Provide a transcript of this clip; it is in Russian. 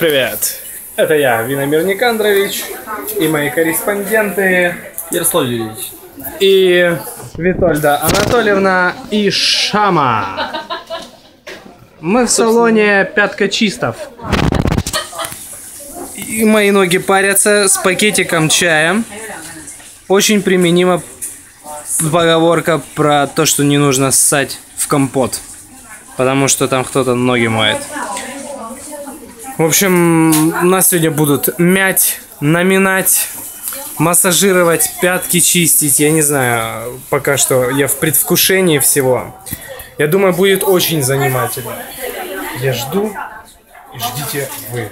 Привет! Это я, Виномир Никандрович, и мои корреспонденты Ярослав Юрьевич. и Витольда Анатольевна и Шама. Мы в салоне Пятка Чистов. И мои ноги парятся с пакетиком чая. Очень применима поговорка про то, что не нужно ссать в компот. Потому что там кто-то ноги моет. В общем, нас сегодня будут мять, наминать, массажировать, пятки чистить. Я не знаю, пока что я в предвкушении всего. Я думаю, будет очень занимательно. Я жду и ждите вы.